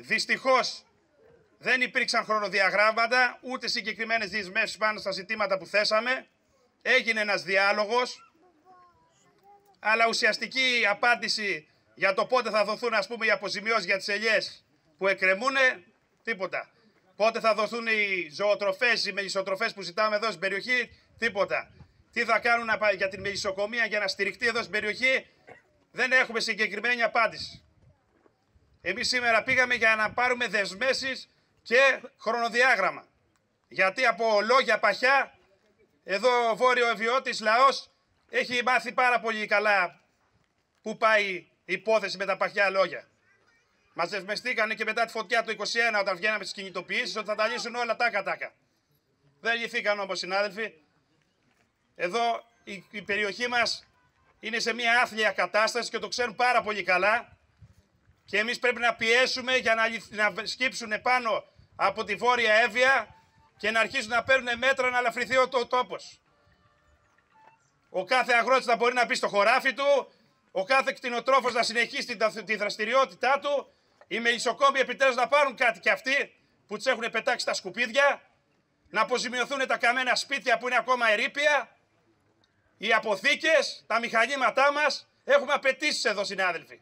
Δυστυχώς δεν υπήρξαν χρονοδιαγράμματα, ούτε συγκεκριμένες διεσμεύσεις πάνω στα ζητήματα που θέσαμε. Έγινε ένας διάλογος, αλλά ουσιαστική απάντηση για το πότε θα δοθούν ας πούμε οι αποζημιώσεις για τις ελιές που εκκρεμούν, τίποτα. Πότε θα δοθούν οι ζωοτροφές, οι μεγισοτροφές που ζητάμε εδώ στην περιοχή, τίποτα. Τι θα κάνουν για την μεγισοκομεία για να στηριχτεί εδώ στην περιοχή, δεν έχουμε συγκεκριμένη απάντηση. Εμείς σήμερα πήγαμε για να πάρουμε δεσμεύσεις και χρονοδιάγραμμα. Γιατί από λόγια παχιά, εδώ ο βόρειο ευιώτης λαός έχει μάθει πάρα πολύ καλά που πάει η υπόθεση με τα παχιά λόγια. Μας δεσμευτήκανε και μετά τη φωτιά του 21 όταν βγαίναμε στις κινητοποιήσεις ότι θα τα λύσουν όλα τάκα τάκα. Δεν λυθήκαν όμως, συνάδελφοι. Εδώ η, η περιοχή μας είναι σε μια άθλια κατάσταση και το ξέρουν πάρα πολύ καλά. Και εμείς πρέπει να πιέσουμε για να, να σκύψουν πάνω από τη βόρεια έβεια και να αρχίσουν να παίρνουν μέτρα να αλαφρυθεί ο, ο τόπος. Ο κάθε αγρότης θα μπορεί να μπει στο χωράφι του, ο κάθε κτηνοτρόφος να συνεχίσει τη δραστηριότητά του, οι μελισσοκόμοι επιτέλους να πάρουν κάτι και αυτοί που τους έχουν πετάξει τα σκουπίδια, να αποζημιωθούν τα καμένα σπίτια που είναι ακόμα ερήπια, οι αποθήκες, τα μηχανήματά μας, έχουμε απαιτήσεις εδώ συνάδελφοι.